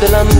the